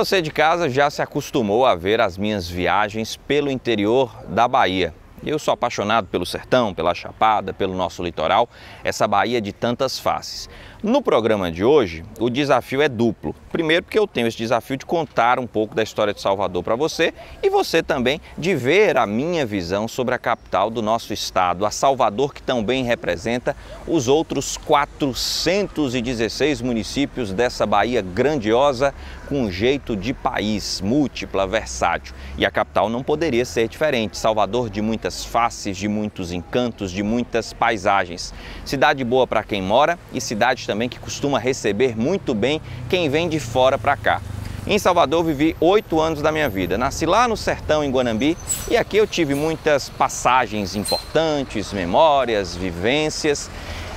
Você de casa já se acostumou a ver as minhas viagens pelo interior da Bahia. Eu sou apaixonado pelo sertão, pela chapada, pelo nosso litoral, essa Bahia de tantas faces. No programa de hoje, o desafio é duplo. Primeiro, porque eu tenho esse desafio de contar um pouco da história de Salvador para você e você também de ver a minha visão sobre a capital do nosso estado, a Salvador, que também representa os outros 416 municípios dessa Bahia grandiosa, com um jeito de país, múltipla, versátil. E a capital não poderia ser diferente. Salvador de muitas faces, de muitos encantos, de muitas paisagens. Cidade boa para quem mora e cidade também que costuma receber muito bem quem vem de fora para cá. Em Salvador vivi oito anos da minha vida. Nasci lá no sertão, em Guanambi, e aqui eu tive muitas passagens importantes, memórias, vivências.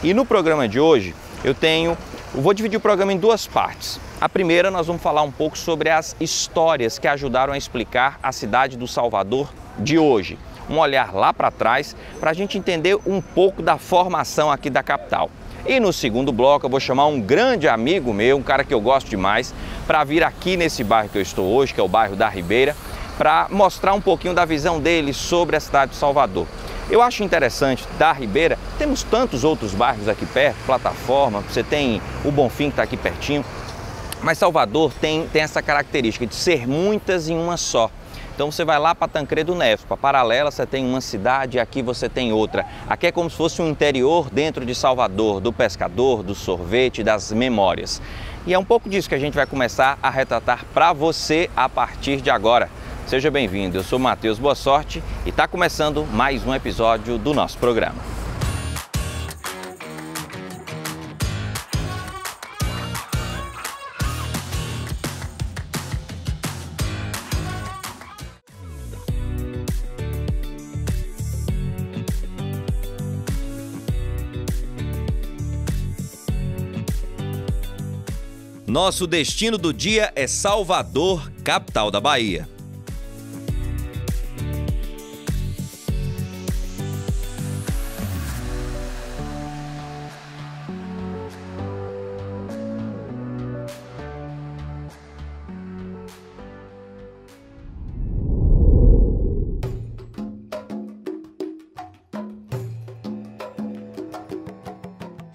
E no programa de hoje eu tenho, eu vou dividir o programa em duas partes. A primeira nós vamos falar um pouco sobre as histórias que ajudaram a explicar a cidade do Salvador de hoje. Um olhar lá para trás para a gente entender um pouco da formação aqui da capital. E no segundo bloco eu vou chamar um grande amigo meu, um cara que eu gosto demais, para vir aqui nesse bairro que eu estou hoje, que é o bairro da Ribeira, para mostrar um pouquinho da visão dele sobre a cidade de Salvador. Eu acho interessante da Ribeira, temos tantos outros bairros aqui perto, plataforma, você tem o Bonfim que está aqui pertinho, mas Salvador tem, tem essa característica de ser muitas em uma só. Então você vai lá para Tancredo Neves, para Paralela você tem uma cidade aqui você tem outra. Aqui é como se fosse um interior dentro de Salvador, do pescador, do sorvete, das memórias. E é um pouco disso que a gente vai começar a retratar para você a partir de agora. Seja bem-vindo, eu sou Matheus Boa Sorte e está começando mais um episódio do nosso programa. Nosso destino do dia é Salvador, capital da Bahia.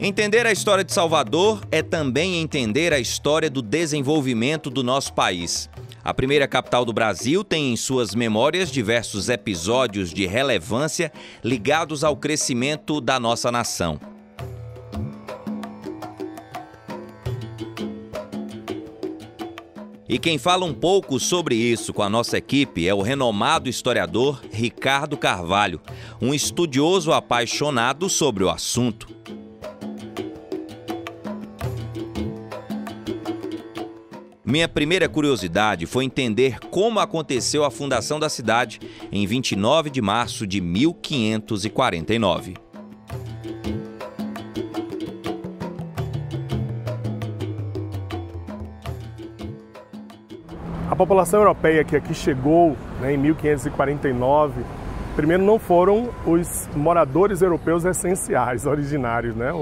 Entender a história de Salvador é também entender a história do desenvolvimento do nosso país. A primeira capital do Brasil tem em suas memórias diversos episódios de relevância ligados ao crescimento da nossa nação. E quem fala um pouco sobre isso com a nossa equipe é o renomado historiador Ricardo Carvalho, um estudioso apaixonado sobre o assunto. Minha primeira curiosidade foi entender como aconteceu a fundação da cidade em 29 de março de 1549. A população europeia que aqui chegou né, em 1549, primeiro não foram os moradores europeus essenciais, originários, né?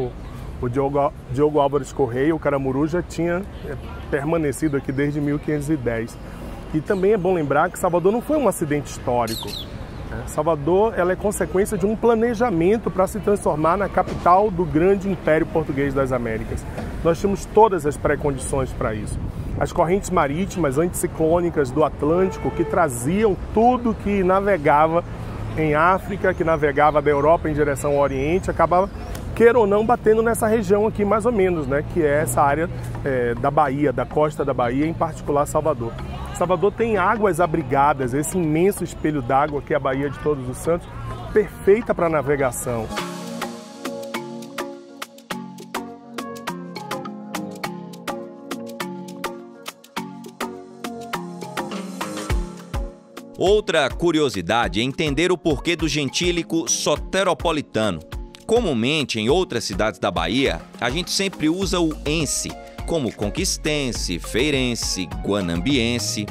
O Diogo, Diogo Álvares Correia, o Caramuru, já tinha é, permanecido aqui desde 1510. E também é bom lembrar que Salvador não foi um acidente histórico. Né? Salvador ela é consequência de um planejamento para se transformar na capital do grande império português das Américas. Nós tínhamos todas as pré-condições para isso. As correntes marítimas anticiclônicas do Atlântico que traziam tudo que navegava em África, que navegava da Europa em direção ao Oriente, acabava queira ou não, batendo nessa região aqui mais ou menos, né? Que é essa área é, da Bahia, da costa da Bahia, em particular Salvador. Salvador tem águas abrigadas, esse imenso espelho d'água que é a Baía de Todos os Santos, perfeita para navegação. Outra curiosidade é entender o porquê do gentílico soteropolitano, Comumente, em outras cidades da Bahia, a gente sempre usa o ense, como conquistense, feirense, guanambiense.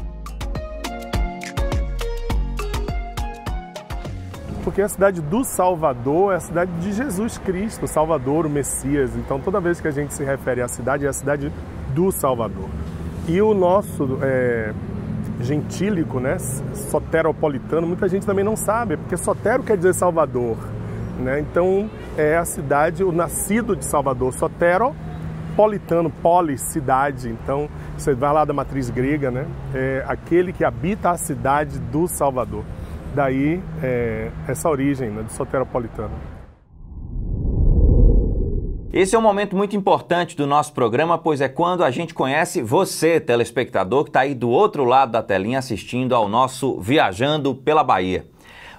Porque a cidade do Salvador é a cidade de Jesus Cristo, Salvador, o Messias. Então, toda vez que a gente se refere à cidade, é a cidade do Salvador. E o nosso é, gentílico, né, soteropolitano, muita gente também não sabe, porque sotero quer dizer Salvador. Né? Então é a cidade, o nascido de Salvador, soteropolitano, polis, cidade. Então você vai lá da matriz grega, né? É aquele que habita a cidade do Salvador. Daí é, essa origem né, do soteropolitano. Esse é um momento muito importante do nosso programa, pois é quando a gente conhece você, telespectador, que está aí do outro lado da telinha assistindo ao nosso Viajando pela Bahia.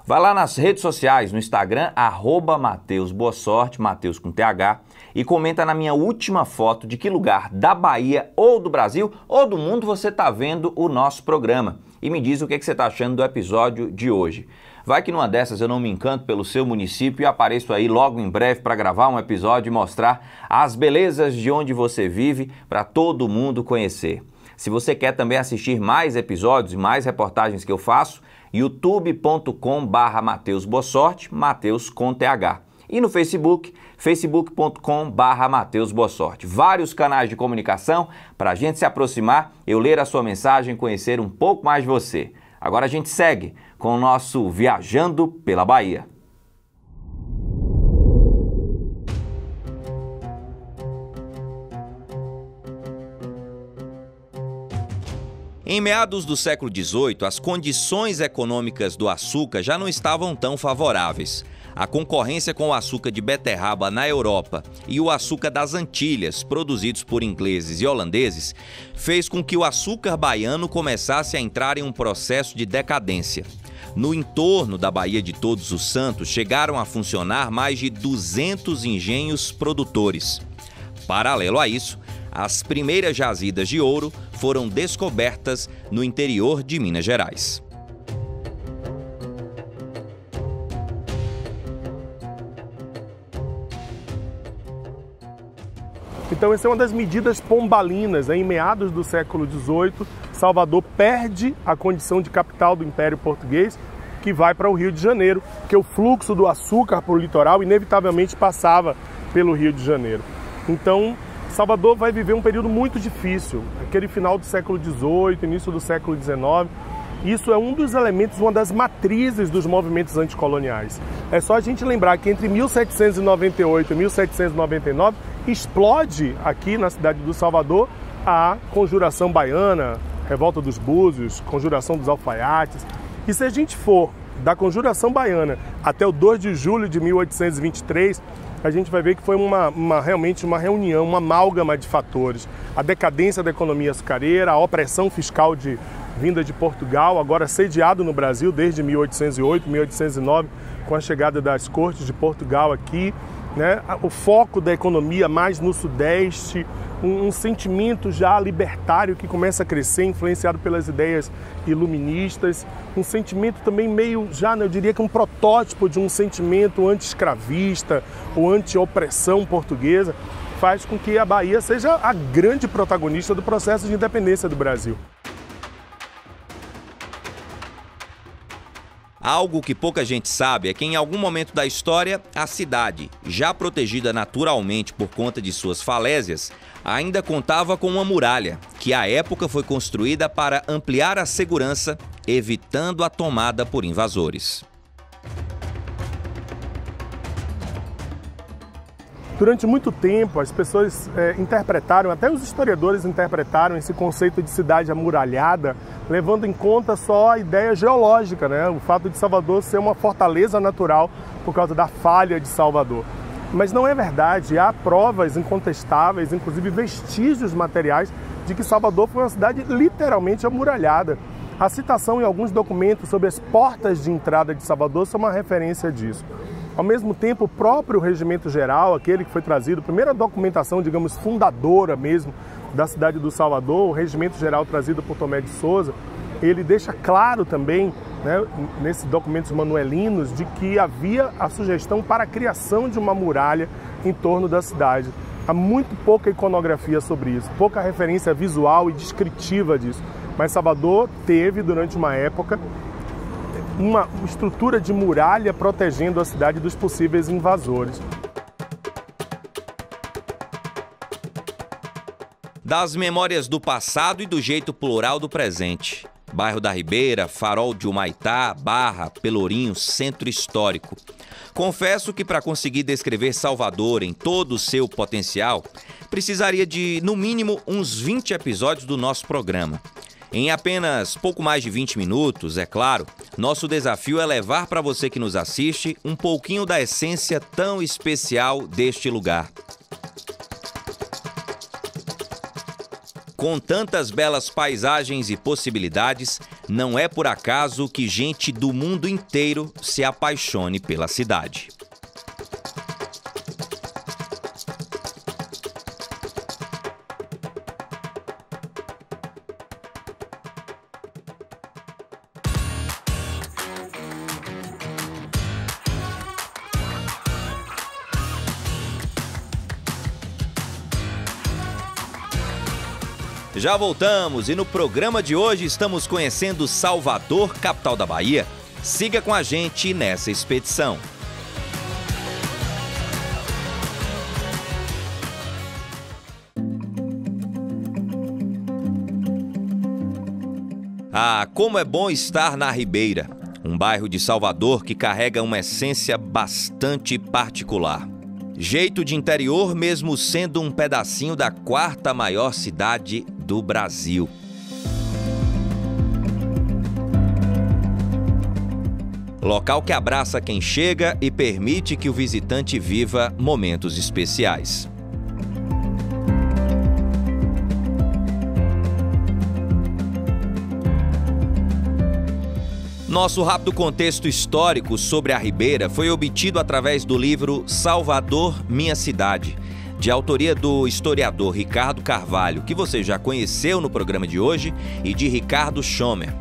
Vai lá nas redes sociais, no Instagram, arroba Mateus Boa Sorte, Mateus com TH, e comenta na minha última foto de que lugar da Bahia ou do Brasil ou do mundo você está vendo o nosso programa. E me diz o que, que você está achando do episódio de hoje. Vai que numa dessas eu não me encanto pelo seu município e apareço aí logo em breve para gravar um episódio e mostrar as belezas de onde você vive para todo mundo conhecer. Se você quer também assistir mais episódios e mais reportagens que eu faço, youtube.com barra Mateus Bossorte, Mateus com TH. E no Facebook, facebook.com barra Mateus Bossorte. Vários canais de comunicação para a gente se aproximar, eu ler a sua mensagem, conhecer um pouco mais de você. Agora a gente segue com o nosso Viajando pela Bahia. Em meados do século XVIII, as condições econômicas do açúcar já não estavam tão favoráveis. A concorrência com o açúcar de beterraba na Europa e o açúcar das Antilhas, produzidos por ingleses e holandeses, fez com que o açúcar baiano começasse a entrar em um processo de decadência. No entorno da Baía de Todos os Santos chegaram a funcionar mais de 200 engenhos produtores. Paralelo a isso, as primeiras jazidas de ouro foram descobertas no interior de Minas Gerais. Então, essa é uma das medidas pombalinas. Né? Em meados do século XVIII, Salvador perde a condição de capital do Império Português, que vai para o Rio de Janeiro, porque o fluxo do açúcar para o litoral inevitavelmente passava pelo Rio de Janeiro. Então, Salvador vai viver um período muito difícil, aquele final do século XVIII, início do século XIX. Isso é um dos elementos, uma das matrizes dos movimentos anticoloniais. É só a gente lembrar que entre 1798 e 1799 explode aqui na cidade do Salvador a Conjuração Baiana, Revolta dos Búzios, Conjuração dos Alfaiates. E se a gente for da Conjuração Baiana até o 2 de julho de 1823, a gente vai ver que foi uma, uma, realmente uma reunião, uma amálgama de fatores. A decadência da economia açucareira, a opressão fiscal de vinda de Portugal, agora sediado no Brasil desde 1808, 1809, com a chegada das cortes de Portugal aqui, né? o foco da economia mais no Sudeste, um, um, sentimento já libertário que começa a crescer, influenciado pelas ideias iluministas, um sentimento também meio, já né, eu diria que um protótipo de um sentimento anti-escravista ou anti-opressão portuguesa, faz com que a Bahia seja a grande protagonista do processo de independência do Brasil. Algo que pouca gente sabe é que em algum momento da história, a cidade, já protegida naturalmente por conta de suas falésias, ainda contava com uma muralha, que à época foi construída para ampliar a segurança, evitando a tomada por invasores. Durante muito tempo, as pessoas é, interpretaram, até os historiadores interpretaram esse conceito de cidade amuralhada, levando em conta só a ideia geológica, né? o fato de Salvador ser uma fortaleza natural por causa da falha de Salvador. Mas não é verdade, há provas incontestáveis, inclusive vestígios materiais, de que Salvador foi uma cidade literalmente amuralhada. A citação em alguns documentos sobre as portas de entrada de Salvador são uma referência disso. Ao mesmo tempo, o próprio regimento geral, aquele que foi trazido, primeira documentação, digamos, fundadora mesmo da cidade do Salvador, o regimento geral trazido por Tomé de Souza, ele deixa claro também, né, nesses documentos manuelinos, de que havia a sugestão para a criação de uma muralha em torno da cidade. Há muito pouca iconografia sobre isso, pouca referência visual e descritiva disso. Mas Salvador teve, durante uma época, uma estrutura de muralha protegendo a cidade dos possíveis invasores. Das memórias do passado e do jeito plural do presente. Bairro da Ribeira, Farol de Humaitá, Barra, Pelourinho, Centro Histórico. Confesso que para conseguir descrever Salvador em todo o seu potencial, precisaria de, no mínimo, uns 20 episódios do nosso programa. Em apenas pouco mais de 20 minutos, é claro, nosso desafio é levar para você que nos assiste um pouquinho da essência tão especial deste lugar. Com tantas belas paisagens e possibilidades, não é por acaso que gente do mundo inteiro se apaixone pela cidade. Já voltamos e no programa de hoje estamos conhecendo Salvador, capital da Bahia. Siga com a gente nessa expedição. Ah, como é bom estar na Ribeira, um bairro de Salvador que carrega uma essência bastante particular. Jeito de interior, mesmo sendo um pedacinho da quarta maior cidade do Brasil. Local que abraça quem chega e permite que o visitante viva momentos especiais. Nosso rápido contexto histórico sobre a Ribeira foi obtido através do livro Salvador, Minha Cidade, de autoria do historiador Ricardo Carvalho, que você já conheceu no programa de hoje, e de Ricardo Schomer.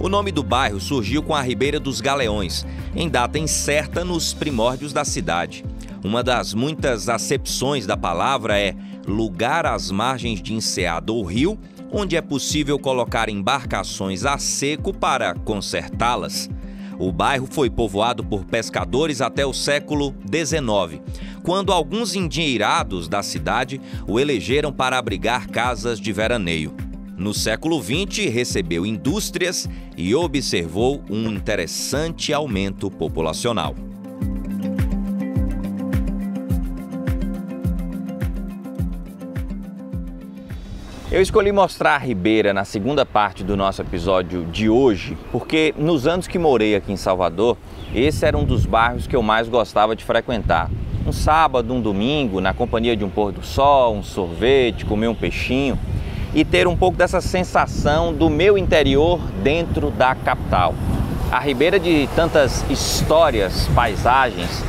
O nome do bairro surgiu com a Ribeira dos Galeões, em data incerta nos primórdios da cidade. Uma das muitas acepções da palavra é lugar às margens de enseado ou rio, onde é possível colocar embarcações a seco para consertá-las. O bairro foi povoado por pescadores até o século XIX, quando alguns endinheirados da cidade o elegeram para abrigar casas de veraneio. No século XX, recebeu indústrias e observou um interessante aumento populacional. Eu escolhi mostrar a Ribeira na segunda parte do nosso episódio de hoje, porque nos anos que morei aqui em Salvador, esse era um dos bairros que eu mais gostava de frequentar. Um sábado, um domingo, na companhia de um pôr do sol, um sorvete, comer um peixinho e ter um pouco dessa sensação do meu interior dentro da capital. A Ribeira de tantas histórias, paisagens,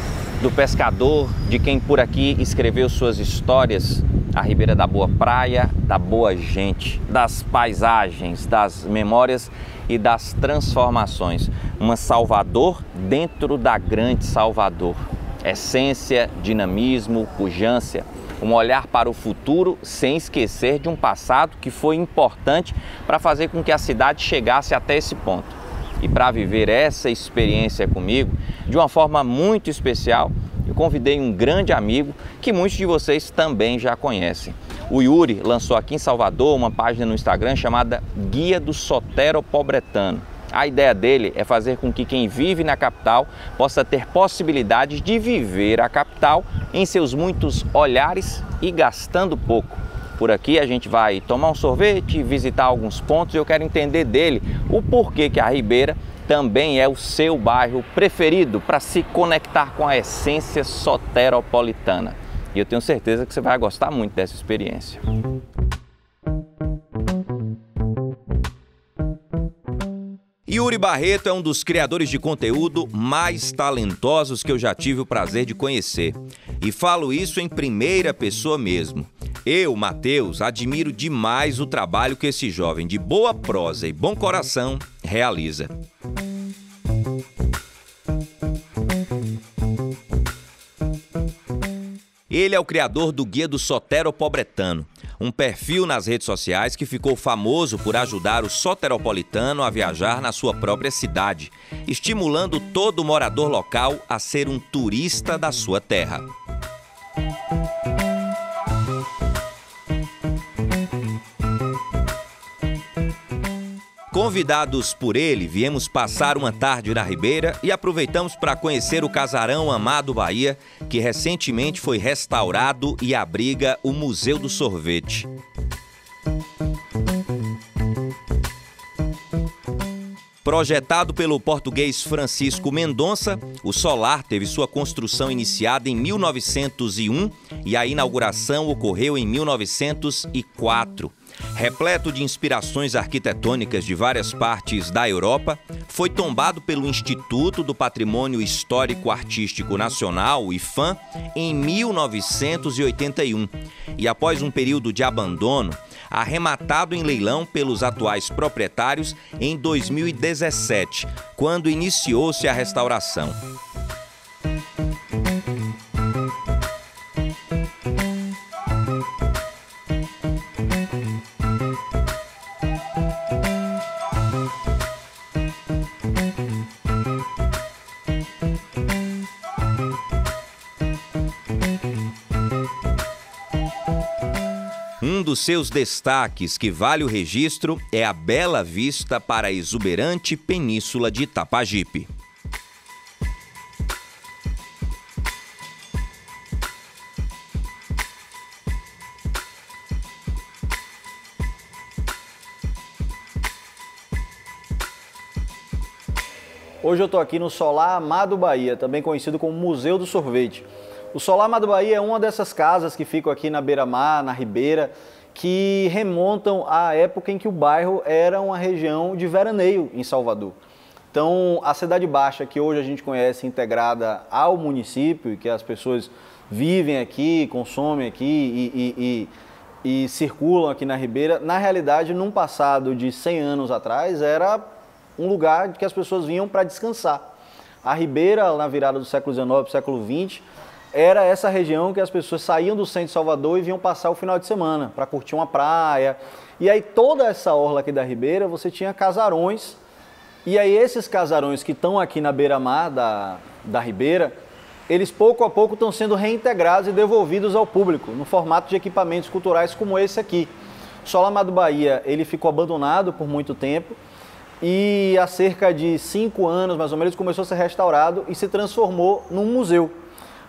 do pescador, de quem por aqui escreveu suas histórias a Ribeira da Boa Praia, da boa gente, das paisagens, das memórias e das transformações. Uma Salvador dentro da grande Salvador. Essência, dinamismo, pujança, um olhar para o futuro sem esquecer de um passado que foi importante para fazer com que a cidade chegasse até esse ponto. E para viver essa experiência comigo de uma forma muito especial, eu convidei um grande amigo que muitos de vocês também já conhecem. O Yuri lançou aqui em Salvador uma página no Instagram chamada Guia do Sotero Pobretano. A ideia dele é fazer com que quem vive na capital possa ter possibilidades de viver a capital em seus muitos olhares e gastando pouco. Por aqui a gente vai tomar um sorvete, visitar alguns pontos e eu quero entender dele o porquê que a Ribeira também é o seu bairro preferido para se conectar com a essência soteropolitana. E eu tenho certeza que você vai gostar muito dessa experiência. Yuri Barreto é um dos criadores de conteúdo mais talentosos que eu já tive o prazer de conhecer. E falo isso em primeira pessoa mesmo. Eu, Matheus, admiro demais o trabalho que esse jovem de boa prosa e bom coração realiza. Ele é o criador do Guia do Sotero Pobretano, um perfil nas redes sociais que ficou famoso por ajudar o soteropolitano a viajar na sua própria cidade, estimulando todo morador local a ser um turista da sua terra. Convidados por ele, viemos passar uma tarde na Ribeira e aproveitamos para conhecer o casarão Amado Bahia, que recentemente foi restaurado e abriga o Museu do Sorvete. Projetado pelo português Francisco Mendonça, o solar teve sua construção iniciada em 1901 e a inauguração ocorreu em 1904. Repleto de inspirações arquitetônicas de várias partes da Europa, foi tombado pelo Instituto do Patrimônio Histórico Artístico Nacional, IFAM, em 1981. E após um período de abandono, arrematado em leilão pelos atuais proprietários em 2017, quando iniciou-se a restauração. Seus destaques que vale o registro é a bela vista para a exuberante península de Itapajipe. Hoje eu estou aqui no Solar Amado Bahia, também conhecido como Museu do Sorvete. O Solar Amado Bahia é uma dessas casas que ficam aqui na beira-mar, na Ribeira, que remontam à época em que o bairro era uma região de veraneio em Salvador. Então, a Cidade Baixa, que hoje a gente conhece integrada ao município que as pessoas vivem aqui, consomem aqui e, e, e, e circulam aqui na Ribeira, na realidade, num passado de 100 anos atrás, era um lugar que as pessoas vinham para descansar. A Ribeira, na virada do século XIX, século XX, era essa região que as pessoas saíam do centro de Salvador e vinham passar o final de semana para curtir uma praia. E aí toda essa orla aqui da Ribeira, você tinha casarões. E aí esses casarões que estão aqui na beira-mar da, da Ribeira, eles pouco a pouco estão sendo reintegrados e devolvidos ao público, no formato de equipamentos culturais como esse aqui. O do Bahia, ele ficou abandonado por muito tempo e há cerca de cinco anos, mais ou menos, começou a ser restaurado e se transformou num museu.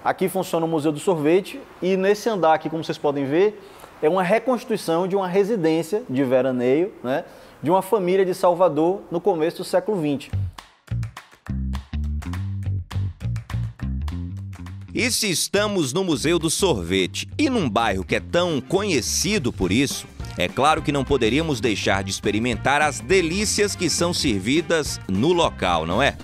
Aqui funciona o Museu do Sorvete e nesse andar aqui, como vocês podem ver, é uma reconstituição de uma residência de veraneio, né, de uma família de Salvador no começo do século XX. E se estamos no Museu do Sorvete e num bairro que é tão conhecido por isso, é claro que não poderíamos deixar de experimentar as delícias que são servidas no local, não é?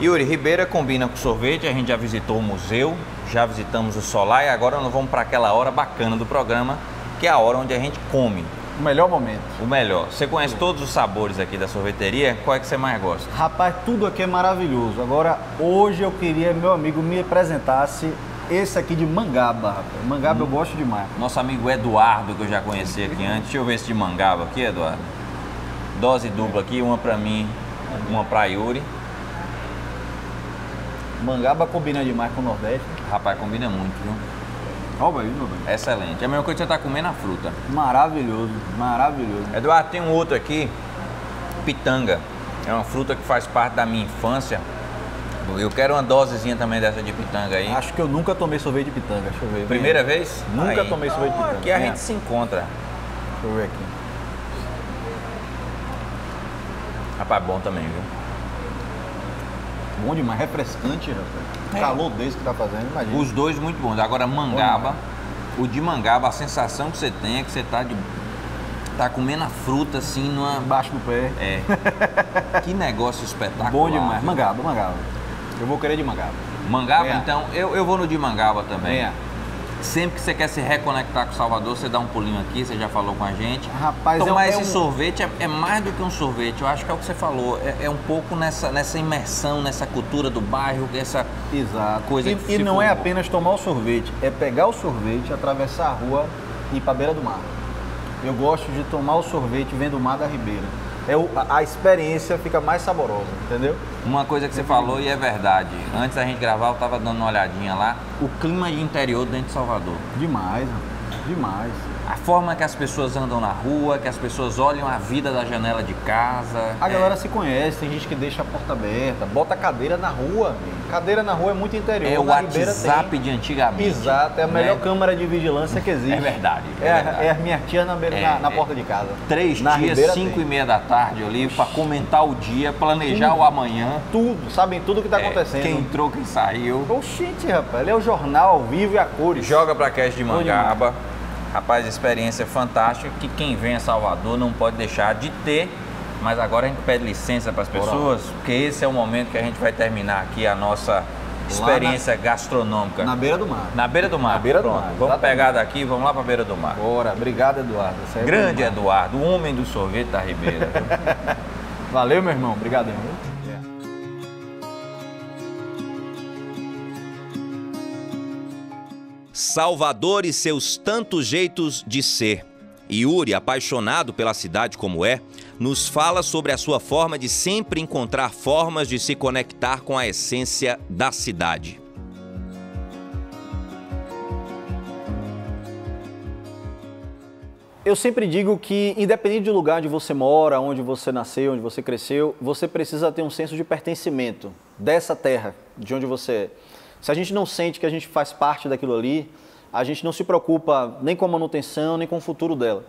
Yuri, Ribeira combina com sorvete, a gente já visitou o museu, já visitamos o solar e agora nós vamos para aquela hora bacana do programa, que é a hora onde a gente come. O melhor momento. O melhor. Você conhece todos os sabores aqui da sorveteria? Qual é que você mais gosta? Rapaz, tudo aqui é maravilhoso. Agora, hoje eu queria meu amigo me apresentasse esse aqui de mangaba, rapaz. Mangaba hum. eu gosto demais. Nosso amigo Eduardo, que eu já conheci aqui antes. Deixa eu ver esse de mangaba aqui, Eduardo. Dose dupla aqui, uma para mim, uma para Yuri. Mangaba combina demais com o Nordeste. Rapaz, combina muito, viu? Olha aí, meu bem. Excelente. É a mesma coisa que você está comendo a fruta. Maravilhoso, maravilhoso. Eduardo, tem um outro aqui, pitanga. É uma fruta que faz parte da minha infância. Eu quero uma dosezinha também dessa de pitanga aí. Acho que eu nunca tomei sorvete de pitanga. Deixa eu ver. Primeira vez? Nunca aí. tomei sorvete de pitanga. Aqui a gente se encontra. Deixa eu ver aqui. Rapaz, bom também, viu? Bom demais, refrescante, rapaz. É. Calor desse que tá fazendo, imagina. Os dois muito bons. Agora, mangaba, o de mangaba, a sensação que você tem é que você tá de. Tá comendo a fruta assim numa. Embaixo do pé. É. que negócio espetacular. Bom demais. Mangaba, mangaba. Eu vou querer de mangaba. Mangaba, então, eu, eu vou no de mangaba também. Venha. Sempre que você quer se reconectar com Salvador, você dá um pulinho aqui, você já falou com a gente. Rapaz, Tomar é, esse é um... sorvete é, é, mais do que um sorvete, eu acho que é o que você falou. É, é um pouco nessa, nessa imersão, nessa cultura do bairro, essa Exato. coisa e, que E não é apenas tomar o sorvete, é pegar o sorvete, atravessar a rua e ir para a beira do mar. Eu gosto de tomar o sorvete vendo o mar da Ribeira. É o, a, experiência fica mais saborosa, entendeu? Uma coisa que você falou e é verdade. Antes da gente gravar, eu tava dando uma olhadinha lá. O clima de interior dentro de Salvador. Demais, demais. A forma que as pessoas andam na rua, que as pessoas olham a vida da janela de casa. A é, galera se conhece, tem gente que deixa a porta aberta, bota a cadeira na rua. Cadeira na rua é muito interior. É o WhatsApp tem. de antigamente. Exato, é a né? melhor câmara de vigilância que existe. É verdade. É, a- verdade. é as minhas tias na, beira- É, na, na é. porta de casa. Três Na dias, Ribeira cinco tem. e meia da tarde ali, pra comentar o dia, planejar o amanhã. Tudo, sabem tudo que tá É, acontecendo. Quem entrou, quem saiu. Oxente, rapaz, ele é o jornal ao vivo e a cores. Joga pra Cast de Mangaba. Rapaz, experiência fantástica que quem vem a Salvador não pode deixar de ter. Mas agora a gente pede licença para as pessoas, porque esse é o momento que a gente vai terminar aqui a nossa experiência gastronômica. Na beira do mar. Na beira do mar. Na beira do Pronto. mar, Vamos exatamente. pegar daqui, vamos lá pra beira do mar. Bora, obrigado, Eduardo. É Grande. Eduardo, o homem do sorvete da Ribeira. Valeu, meu irmão. Obrigado, irmão. Salvador e seus tantos jeitos de ser. Yuri, apaixonado pela cidade como é, nos fala sobre a sua forma de sempre encontrar formas de se conectar com a essência da cidade. Eu sempre digo que, independente do lugar onde você mora, onde você nasceu, onde você cresceu, você precisa ter um senso de pertencimento dessa terra, de onde você é. Se a gente não sente que a gente faz parte daquilo ali, a gente não se preocupa nem com a manutenção, nem com o futuro dela.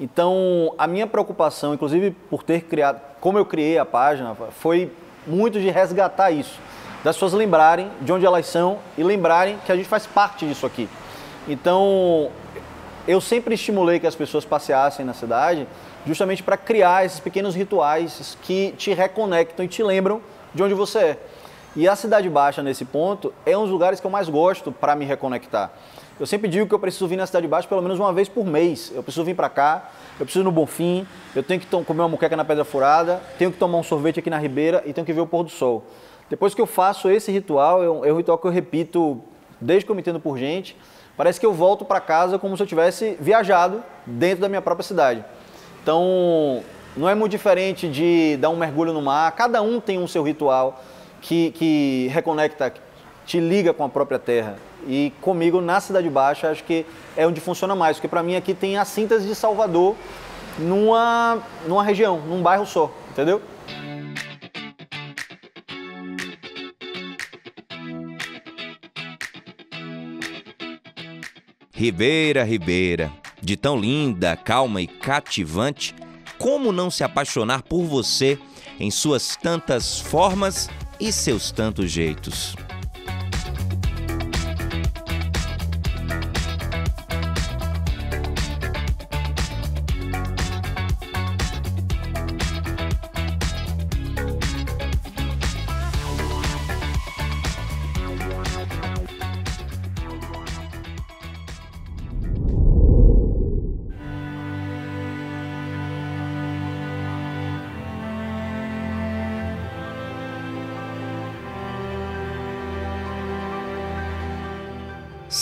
Então, a minha preocupação, inclusive por ter criado, como eu criei a página, foi muito de resgatar isso, das pessoas lembrarem de onde elas são e lembrarem que a gente faz parte disso aqui. Então, eu sempre estimulei que as pessoas passeassem na cidade justamente para criar esses pequenos rituais que te reconectam e te lembram de onde você é. E a Cidade Baixa, nesse ponto, é um dos lugares que eu mais gosto para me reconectar. Eu sempre digo que eu preciso vir na Cidade Baixa pelo menos uma vez por mês. Eu preciso vir para cá, eu preciso ir no Bonfim, eu tenho que comer uma muqueca na Pedra Furada, tenho que tomar um sorvete aqui na Ribeira e tenho que ver o pôr do sol. Depois que eu faço esse ritual, é um, é ritual que eu repito desde que eu me entendo por gente, parece que eu volto para casa como se eu tivesse viajado dentro da minha própria cidade. Então, não é muito diferente de dar um mergulho no mar, cada um tem um seu ritual que, que reconecta, te liga com a própria terra. E comigo, na Cidade Baixa, acho que é onde funciona mais, porque para mim aqui tem a síntese de Salvador numa, numa região, num bairro só, entendeu? Ribeira, Ribeira, de tão linda, calma e cativante, como não se apaixonar por você em suas tantas formas e seus tantos jeitos?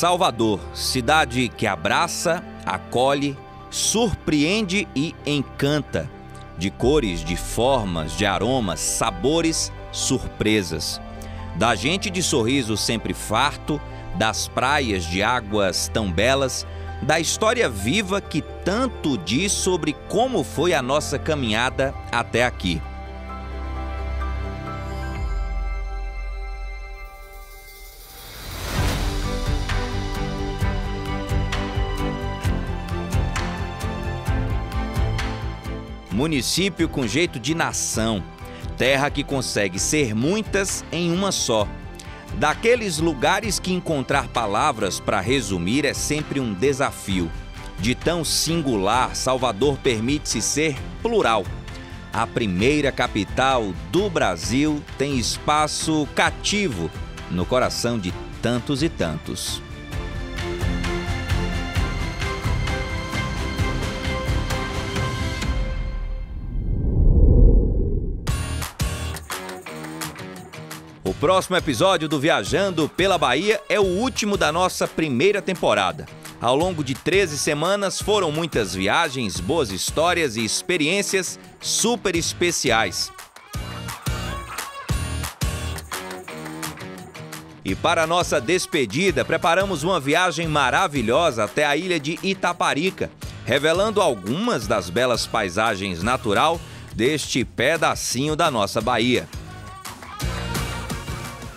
Salvador, cidade que abraça, acolhe, surpreende e encanta. De cores, de formas, de aromas, sabores, surpresas. Da gente de sorriso sempre farto, das praias de águas tão belas, da história viva que tanto diz sobre como foi a nossa caminhada até aqui. Município com jeito de nação, terra que consegue ser muitas em uma só. Daqueles lugares que encontrar palavras para resumir é sempre um desafio. De tão singular, Salvador permite-se ser plural. A primeira capital do Brasil tem espaço cativo no coração de tantos e tantos. Próximo episódio do Viajando pela Bahia é o último da nossa primeira temporada. Ao longo de 13 semanas foram muitas viagens, boas histórias e experiências super especiais. E para nossa despedida, preparamos uma viagem maravilhosa até a ilha de Itaparica, revelando algumas das belas paisagens natural deste pedacinho da nossa Bahia.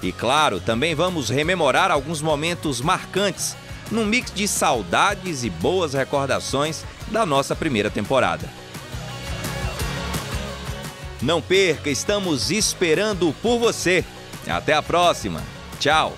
E claro, também vamos rememorar alguns momentos marcantes, num mix de saudades e boas recordações da nossa primeira temporada. Não perca, estamos esperando por você. Até a próxima! Tchau!